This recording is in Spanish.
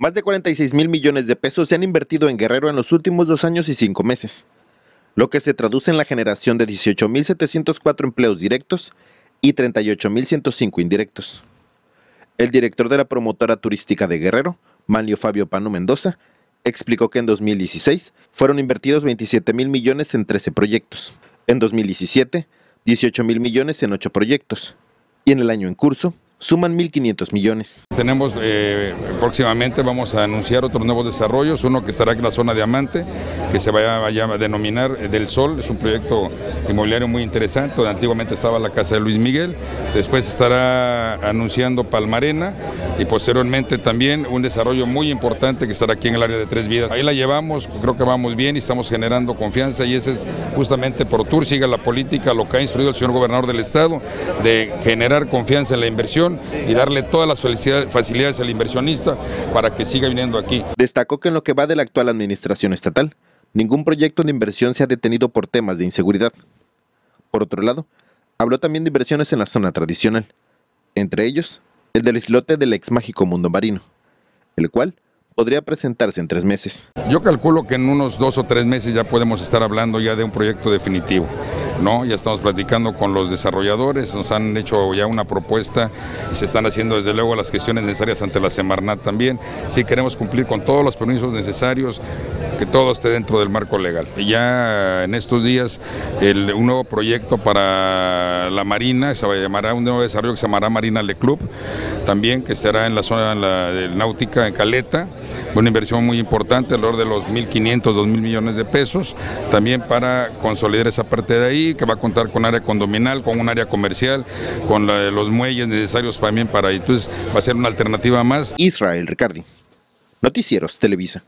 Más de 46 mil millones de pesos se han invertido en Guerrero en los últimos dos años y cinco meses, lo que se traduce en la generación de 18.704 empleos directos y 38.105 indirectos. El director de la promotora turística de Guerrero, Manlio Fabio Pano Mendoza, explicó que en 2016 fueron invertidos 27 mil millones en 13 proyectos, en 2017 18 mil millones en 8 proyectos y en el año en curso suman 1.500 millones. Tenemos eh, próximamente, vamos a anunciar otros nuevos desarrollos, uno que estará en la zona Diamante, que se vaya, a denominar eh, Del Sol, es un proyecto inmobiliario muy interesante, donde antiguamente estaba la casa de Luis Miguel, después estará anunciando Palmarena y posteriormente también un desarrollo muy importante que estará aquí en el área de Tres Vidas. Ahí la llevamos, creo que vamos bien y estamos generando confianza y ese es justamente por Tour, siga la política, lo que ha instruido el señor gobernador del estado, de generar confianza en la inversión y darle todas las facilidades al inversionista para que siga viniendo aquí. Destacó que en lo que va de la actual administración estatal, ningún proyecto de inversión se ha detenido por temas de inseguridad. Por otro lado, habló también de inversiones en la zona tradicional, entre ellos el del islote del ex mágico mundo marino, el cual podría presentarse en tres meses. Yo calculo que en unos dos o tres meses ya podemos estar hablando ya de un proyecto definitivo. ¿no? Ya estamos platicando con los desarrolladores, nos han hecho ya una propuesta y se están haciendo desde luego las gestiones necesarias ante la Semarnat también. Sí queremos cumplir con todos los permisos necesarios, que todo esté dentro del marco legal. Ya en estos días un nuevo proyecto para la Marina, se llamará un nuevo desarrollo que se llamará Marina Le Club, también que estará en la zona de náutica en Caleta, una inversión muy importante, alrededor de los 1.500, 2.000 millones de pesos, también para consolidar esa parte de ahí, que va a contar con área condominal, con un área comercial, con los muelles necesarios también para, entonces va a ser una alternativa más. Israel Ricardi, Noticieros Televisa.